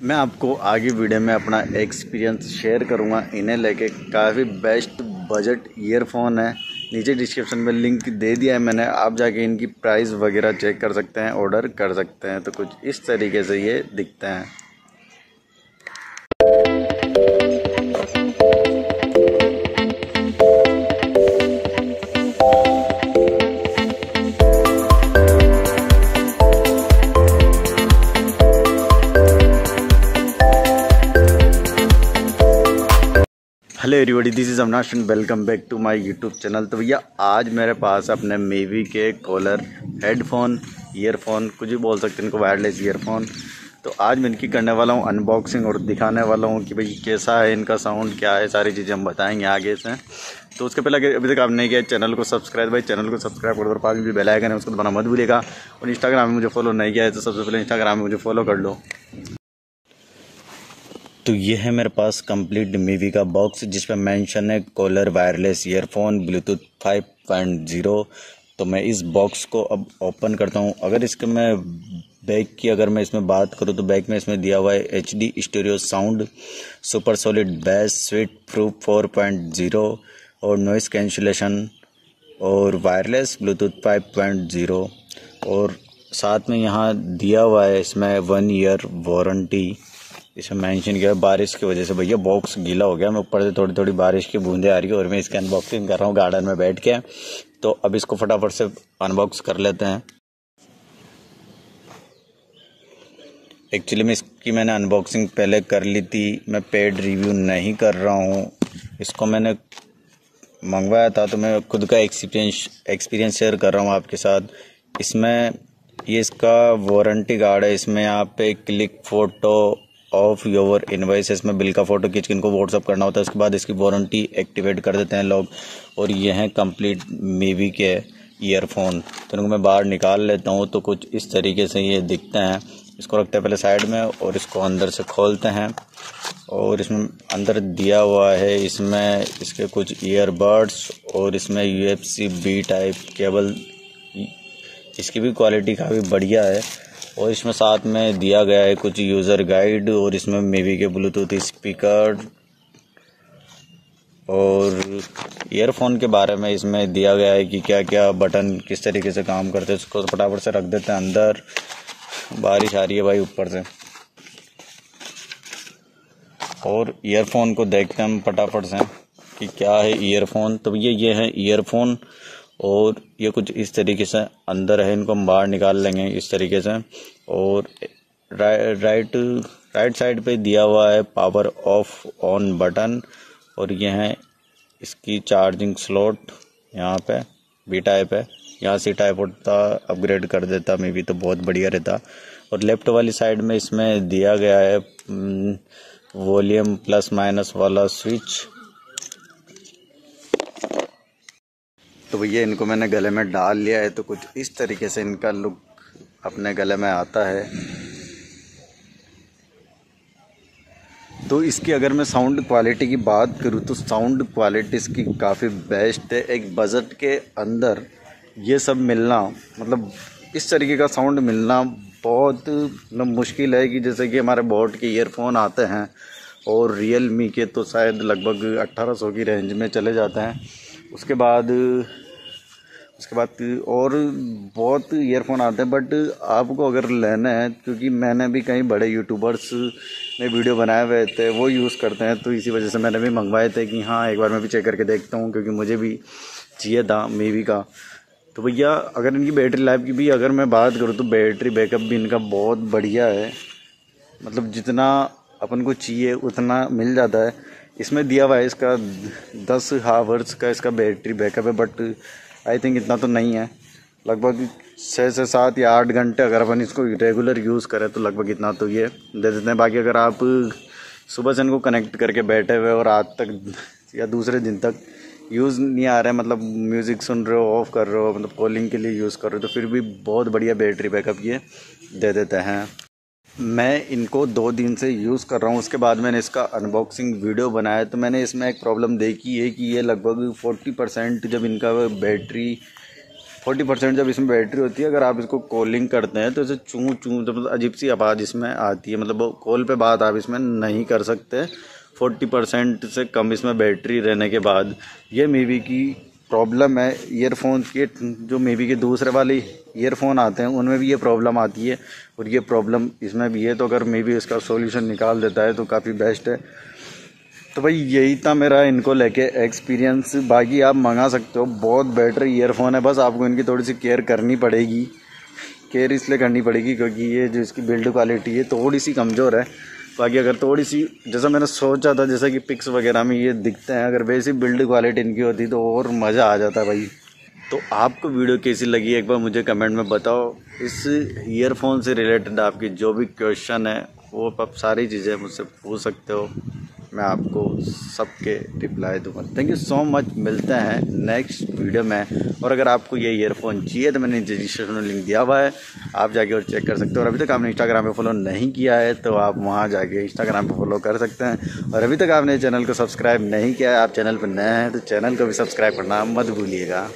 मैं आपको आगे वीडियो में अपना एक्सपीरियंस शेयर करूँगा। इन्हें लेके काफ़ी बेस्ट बजट ईयरफोन है। नीचे डिस्क्रिप्शन में लिंक दे दिया है मैंने। आप जाके इनकी प्राइस वगैरह चेक कर सकते हैं ऑर्डर कर सकते हैं। तो कुछ इस तरीके से ये दिखते हैं। Hello everybody this is Avinash and welcome back to my YouTube channel तो भैया, आज मेरे पास अपने मेवी के कॉलर हेडफोन ईयरफोन कुछ भी बोल सकते हैं, इनको वायरलेस ईयरफोन तो आज मैं इनकी करने वाला हूँ अनबॉक्सिंग और दिखाने वाला हूँ कि भाई कैसा है इनका साउंड क्या है, सारी चीज़ें हम बताएँगे आगे से। तो उसके पहले अगर अभी तक आपने किया चैनल को सब्सक्राइब भाई चैनल को सब्सक्राइब कर दो और पास भी बेल आइकन है, उसको दबाना मत भूलिएगा। और इंस्टाग्राम में मुझे फॉलो नहीं किया है तो सबसे पहले इंस्टाग्राम में मुझे फॉलो कर लो। तो ये है मेरे पास कंप्लीट मीवी का बॉक्स जिस पर मेंशन है कॉलर वायरलेस ईयरफोन ब्लूटूथ 5.0 तो मैं इस बॉक्स को अब ओपन करता हूँ। अगर इसके मैं बैक की अगर मैं इसमें बात करूँ तो बैक में इसमें दिया हुआ है H D studio sound super solid bass sweat proof four point zero और नॉइस कैंसिलेशन और wireless Bluetooth five point zero और साथ में यहाँ दिया हुआ है इसमें वन ईयर वारंटी इसमें मेंशन किया, बारिश की वजह से भैया बॉक्स गीला हो गया, मैं ऊपर से थोड़ी थोड़ी बारिश की बूंदे आ रही है और मैं इसकी अनबॉक्सिंग कर रहा हूँ गार्डन में बैठ के। तो अब इसको फटाफट से अनबॉक्स कर लेते हैं। एक्चुअली में इसकी मैंने अनबॉक्सिंग पहले कर ली थी, मैं पेड रिव्यू नहीं कर रहा हूँ। इसको मैंने मंगवाया था तो मैं खुद का एक्सपीरियंस एक्सपीरियंस शेयर कर रहा हूँ आपके साथ। इसमें ये इसका वारंटी कार्ड है, इसमें यहाँ पे click photo of your invoice इसमें बिल का फ़ोटो खींच के इनको व्हाट्सअप करना होता है, उसके बाद इसकी वारंटी एक्टिवेट कर देते हैं लोग। और ये हैं कंप्लीट मेवी के ईयरफोन तो इनको मैं बाहर निकाल लेता हूँ तो कुछ इस तरीके से ये दिखते हैं। इसको रखते हैं पहले साइड में और इसको अंदर से खोलते हैं। और इसमें अंदर दिया हुआ है, इसमें इसके कुछ ईयरबड्स और इसमें U F C B type cable इसकी भी क्वालिटी काफ़ी बढ़िया है। और इसमें साथ में दिया गया है कुछ यूज़र गाइड और इसमें मेवी के ब्लूटूथ स्पीकर और ईयरफोन के बारे में इसमें दिया गया है कि क्या क्या बटन किस तरीके से काम करते हैं, उसको फटाफट से रख देते हैं अंदर। बारिश आ रही है भाई ऊपर से। और ईयरफोन को देखते हैं हम फटाफट से कि क्या है ईयरफोन तो ये ये है ईयरफोन और ये कुछ इस तरीके से अंदर है, इनको हम बाहर निकाल लेंगे इस तरीके से। और राइट राइट साइड पे दिया हुआ है पावर ऑफ़ ऑन बटन और ये है इसकी चार्जिंग स्लॉट यहाँ पे बी टाइप है। यहाँ सी टाइप होता अपग्रेड कर देता मे भी तो बहुत बढ़िया रहता। और लेफ़्ट वाली साइड में इसमें दिया गया है वॉल्यूम प्लस माइनस वाला स्विच तो भैया, इनको मैंने गले में डाल लिया है तो कुछ इस तरीके से इनका लुक अपने गले में आता है। तो इसकी अगर मैं साउंड क्वालिटी की बात करूँ तो साउंड क्वालिटी इसकी काफ़ी बेस्ट है। एक बजट के अंदर ये सब मिलना मतलब इस तरीके का साउंड मिलना बहुत मतलब मुश्किल है कि जैसे कि हमारे बोट के ईयरफोन आते हैं, और रियल मी के तो शायद लगभग 1800 की रेंज में चले जाते हैं। उसके बाद उसके बाद और बहुत ईयरफोन आते हैं बट आपको अगर लेना है, क्योंकि मैंने भी कई बड़े यूट्यूबर्स ने वीडियो बनाए हुए थे, वो यूज़ करते हैं तो इसी वजह से मैंने भी मंगवाए थे कि हाँ एक बार मैं भी चेक करके देखता हूँ, क्योंकि मुझे भी चाहिए था मे मेवी का। तो भैया, अगर इनकी बैटरी लाइफ की भी अगर मैं बात करूँ तो बैटरी बैकअप भी इनका बहुत बढ़िया है। मतलब जितना अपन को चाहिए, उतना मिल जाता है। इसमें दिया हुआ है इसका दस हावर्स का इसका बैटरी बैकअप है बट आई थिंक इतना तो नहीं है। लगभग छः से सात या आठ घंटे अगर अपन इसको रेगुलर यूज़ करें तो लगभग इतना तो ये दे देते हैं। बाकी अगर आप सुबह से इनको कनेक्ट करके बैठे हुए और आज तक या दूसरे दिन तक यूज़ नहीं आ रहा है मतलब म्यूज़िक सुन रहे हो ऑफ़ कर रहे हो मतलब कॉलिंग के लिए यूज़ कर रहे हो तो फिर भी बहुत बढ़िया बैटरी बैकअप ये दे देते हैं। मैं इनको दो दिन से यूज़ कर रहा हूँ। उसके बाद मैंने इसका अनबॉक्सिंग वीडियो बनाया। तो मैंने इसमें एक प्रॉब्लम देखी है कि ये लगभग फोर्टी परसेंट जब इनका बैटरी फोर्टी परसेंट जब इसमें बैटरी होती है, अगर आप इसको कॉलिंग करते हैं तो इसे चूँ चूँ तो मतलब अजीब सी आवाज़ इसमें आती है। मतलब कॉल पे बात आप इसमें नहीं कर सकते। फोर्टी परसेंट से कम इसमें बैटरी रहने के बाद, ये मेवी की प्रॉब्लम है ईयरफोन के, जो मे बी के दूसरे वाले ईयरफोन आते हैं, उनमें भी ये प्रॉब्लम आती है और ये प्रॉब्लम इसमें भी है तो अगर मे बी इसका सॉल्यूशन निकाल देता है तो काफ़ी बेस्ट है। तो भाई, यही था मेरा इनको लेके एक्सपीरियंस बाकी आप मंगा सकते हो, बहुत बेटर ईयरफोन है, बस आपको इनकी थोड़ी सी केयर करनी पड़ेगी। केयर इसलिए करनी पड़ेगी क्योंकि ये जो इसकी बिल्ड क्वालिटी है, थोड़ी सी कमज़ोर है। बाकी अगर थोड़ी सी, जैसा मैंने सोचा था, जैसा कि पिक्स वगैरह में ये दिखते हैं, अगर वैसी बिल्ड क्वालिटी इनकी होती तो और मज़ा आ जाता भाई। तो आपको वीडियो कैसी लगी? एक बार मुझे कमेंट में बताओ। इस ईयरफोन से रिलेटेड आपकी जो भी क्वेश्चन है, वो आप सारी चीज़ें मुझसे पूछ सकते हो। मैं आपको सबके रिप्लाई दूँगा। थैंक यू सो मच मिलते हैं नेक्स्ट वीडियो में। और अगर आपको ये ईयरफोन चाहिए तो मैंने रजिस्ट्रेशन में लिंक दिया हुआ है। आप जाके और चेक कर सकते हो। और अभी तक आपने इंस्टाग्राम पे फॉलो नहीं किया है तो आप वहाँ जाके इंस्टाग्राम पे फॉलो कर सकते हैं। और अभी तक आपने चैनल को सब्सक्राइब नहीं किया है, आप चैनल पर नए हैं तो चैनल को भी सब्सक्राइब करना मत भूलिएगा।